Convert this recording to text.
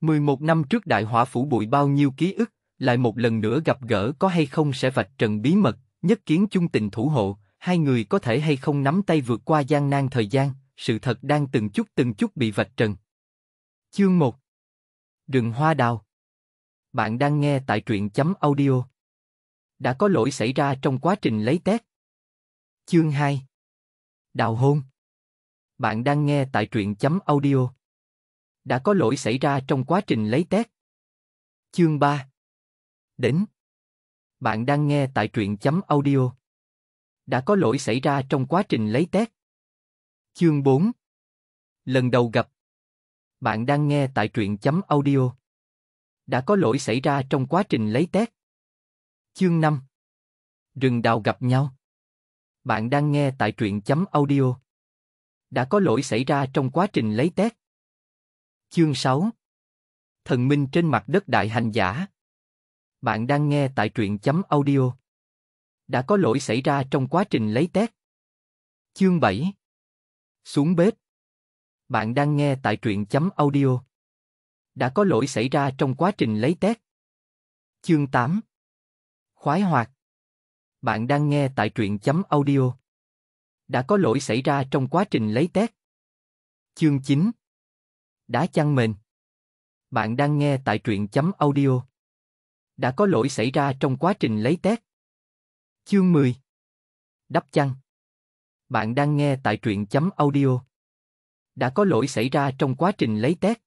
11 năm trước đại hỏa phủ bụi bao nhiêu ký ức, lại một lần nữa gặp gỡ có hay không sẽ vạch trần bí mật, nhất kiến chung tình thủ hộ, hai người có thể hay không nắm tay vượt qua gian nan thời gian, sự thật đang từng chút từng chút bị vạch trần. Chương 1 Rừng Hoa Đào Bạn đang nghe tại truyện chấm audio. Đã có lỗi xảy ra trong quá trình lấy test. Chương 2 Đào hôn Bạn đang nghe tại truyện chấm audio. Đã có lỗi xảy ra trong quá trình lấy test. Chương 3 Đến Bạn đang nghe tại truyện chấm audio. Đã có lỗi xảy ra trong quá trình lấy test. Chương 4 Lần đầu gặp Bạn đang nghe tại truyện chấm audio. Đã có lỗi xảy ra trong quá trình lấy test. Chương 5 Rừng đào gặp nhau Bạn đang nghe tại truyện chấm audio. Đã có lỗi xảy ra trong quá trình lấy test. Chương 6 Thần minh trên mặt đất đại hành giả Bạn đang nghe tại truyện chấm audio. Đã có lỗi xảy ra trong quá trình lấy test. Chương 7 Xuống bếp Bạn đang nghe tại truyện chấm audio. Đã có lỗi xảy ra trong quá trình lấy test. Chương 8 Khoái hoạt Bạn đang nghe tại truyện chấm audio. Đã có lỗi xảy ra trong quá trình lấy test. Chương 9 Đá chăn mền Bạn đang nghe tại truyện chấm audio. Đã có lỗi xảy ra trong quá trình lấy test. Chương 10 Đắp chăn Bạn đang nghe tại truyện chấm audio. Đã có lỗi xảy ra trong quá trình lấy test.